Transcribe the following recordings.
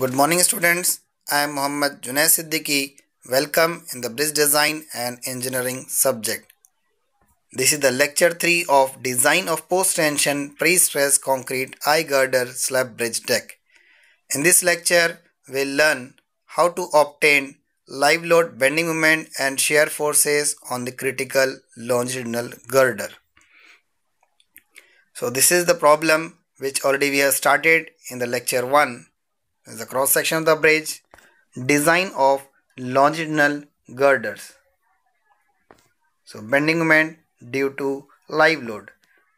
Good morning students. I am Mohammed Junaid Siddiqui. Welcome in the bridge design and engineering subject. This is the lecture 3 of design of post tension pre-stress concrete I girder slab bridge deck. In this lecture, we'll learn how to obtain live load bending moment and shear forces on the critical longitudinal girder. So this is the problem which already we have started in the lecture 1 the cross section of the bridge. Design of longitudinal girders. So bending moment due to live load.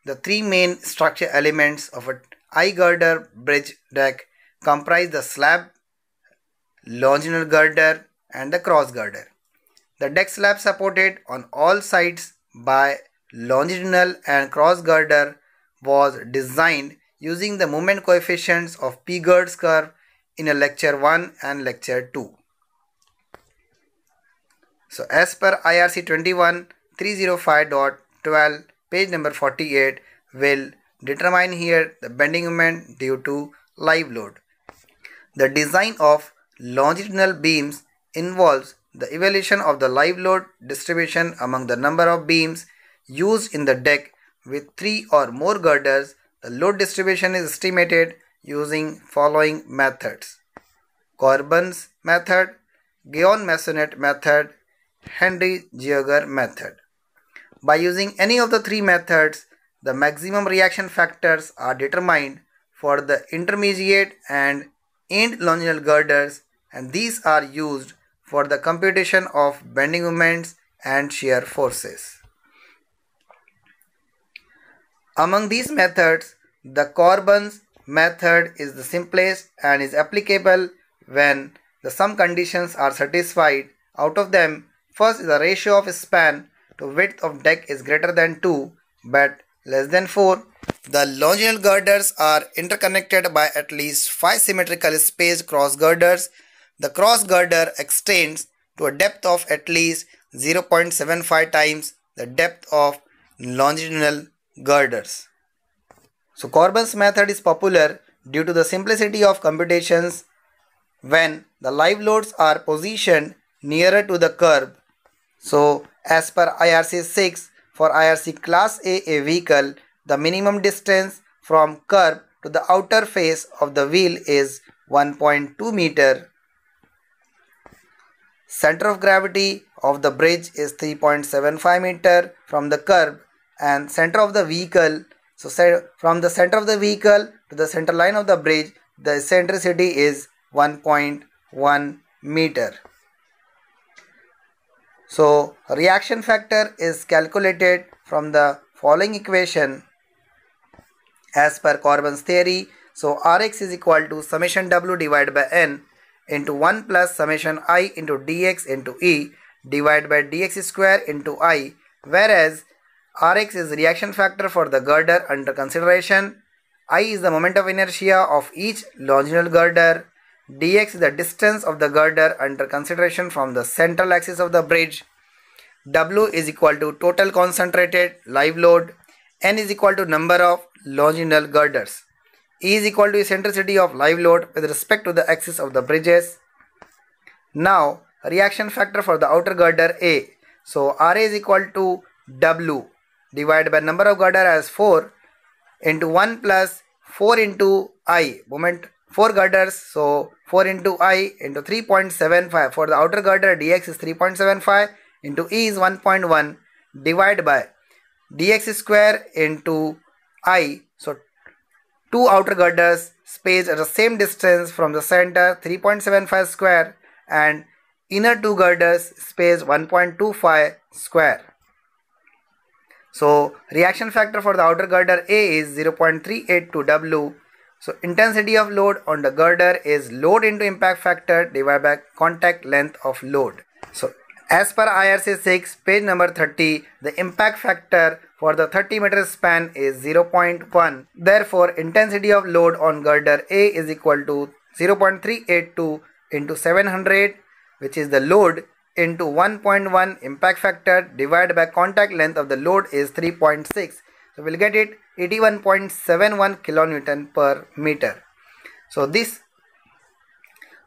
The three main structure elements of a I girder bridge deck comprise the slab longitudinal girder and the cross girder. The deck slab supported on all sides by longitudinal and cross girder was designed using the moment coefficients of Pigeaud's curve in a lecture 1 and lecture 2. So as per IRC 21 305.12 page number 48 will determine here the bending moment due to live load. The design of longitudinal beams involves the evaluation of the live load distribution among the number of beams used in the deck with three or more girders. The load distribution is estimated using following methods. Courbon's method, Guyon-Massonnet method, Hendry-Jaeger method. By using any of the three methods, the maximum reaction factors are determined for the intermediate and end longitudinal girders and these are used for the computation of bending moments and shear forces. Among these methods, the Courbon's method is the simplest and is applicable when the some conditions are satisfied. Out of them, first the ratio of span to width of deck is greater than 2 but less than 4. The longitudinal girders are interconnected by at least 5 symmetrical spaced cross girders. The cross girder extends to a depth of at least 0.75 times the depth of longitudinal girders. So Courbon's method is popular due to the simplicity of computations when the live loads are positioned nearer to the curb. So as per IRC 6 for IRC class A, a vehicle, the minimum distance from curb to the outer face of the wheel is 1.2 meter. Center of gravity of the bridge is 3.75 meter from the curb and center of the vehicle so from the center of the vehicle to the center line of the bridge, the eccentricity is 1.1 meter. So reaction factor is calculated from the following equation as per Courbon's theory. So Rx is equal to summation W divided by N into 1 plus summation I into dx into E divided by dx square into I whereas Rx is reaction factor for the girder under consideration. I is the moment of inertia of each longitudinal girder. dx is the distance of the girder under consideration from the central axis of the bridge. W is equal to total concentrated live load. N is equal to number of longitudinal girders. E is equal to eccentricity of live load with respect to the axis of the bridges. Now reaction factor for the outer girder A. So RA is equal to W divided by number of girder as 4 into 1 plus 4 into i. Moment 4 girders so 4 into i into 3.75 for the outer girder dx is 3.75 into e is 1.1 divided by dx square into i. So two outer girders spaced at the same distance from the center 3.75 square and inner two girders spaced 1.25 square so reaction factor for the outer girder A is 0.382 W. So intensity of load on the girder is load into impact factor divided by contact length of load. So as per IRC 6 page number 30 the impact factor for the 30 meter span is 0.1. Therefore intensity of load on girder A is equal to 0.382 into 700 which is the load into 1.1 impact factor divided by contact length of the load is 3.6 so we'll get it 81.71 kilonewton per meter so this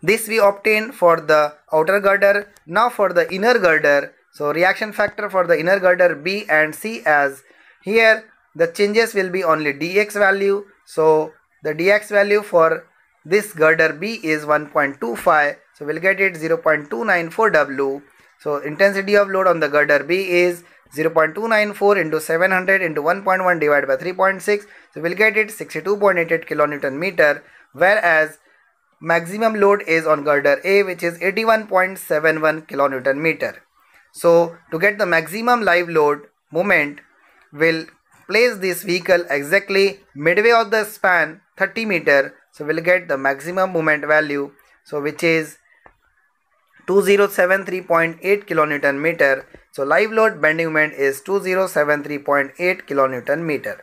This we obtained for the outer girder. Now for the inner girder. So reaction factor for the inner girder B and C as here the changes will be only dx value. So the dx value for this girder B is 1.25. So we'll get it 0.294 W. So intensity of load on the girder B is 0.294 into 700 into 1.1 divided by 3.6. So we'll get it 62.88 kilonewton meter. Whereas maximum load is on girder A which is 81.71 kilonewton meter. So to get the maximum live load moment we'll place this vehicle exactly midway of the span 30 meter so we'll get the maximum moment value so which is 2073.8 kilonewton meter so live load bending moment is 2073.8 kilonewton meter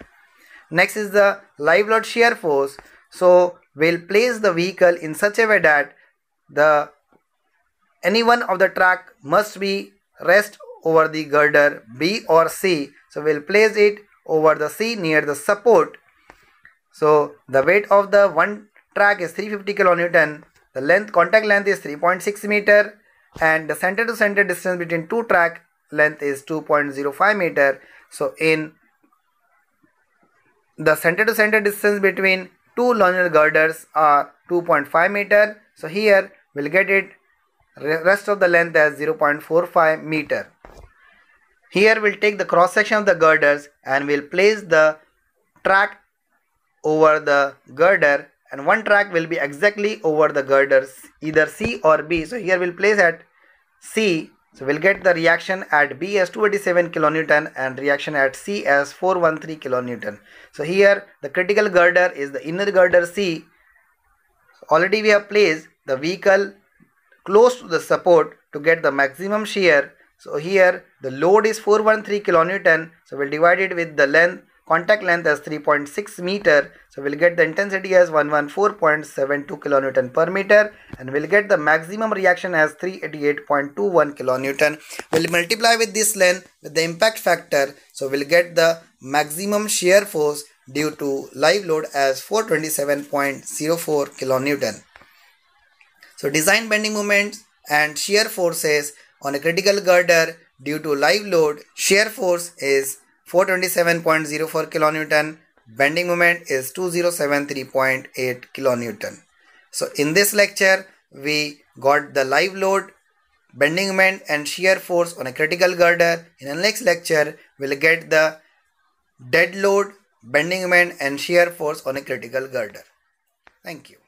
next is the live load shear force so we'll place the vehicle in such a way that the any one of the track must be rest over the girder B or C. So we'll place it over the C near the support. So the weight of the one track is 350 kilonewton. The length contact length is 3.6 meter and the center to center distance between two track length is 2.05 meter. So in the center to center distance between two longitudinal girders are 2.5 meter. So here we'll get it rest of the length as 0.45 meter. Here we'll take the cross section of the girders and we'll place the track over the girder and one track will be exactly over the girders either C or B. So here we'll place at C. So we'll get the reaction at B as 287 kilonewton and reaction at C as 413 kilonewton. So here the critical girder is the inner girder C. Already we have placed the vehicle close to the support to get the maximum shear. So here the load is 413 kilonewton. So we'll divide it with the length contact length as 3.6 meter. So we'll get the intensity as 114.72 kilonewton per meter and we'll get the maximum reaction as 388.21 kilonewton. We'll multiply with this length with the impact factor. So we'll get the maximum shear force due to live load as 427.04 kilonewton. So design bending moments and shear forces on a critical girder due to live load, shear force is 427.04 kilonewton, bending moment is 2073.8 kilonewton. So in this lecture, we got the live load, bending moment and shear force on a critical girder. In the next lecture, we'll get the dead load, bending moment and shear force on a critical girder. Thank you.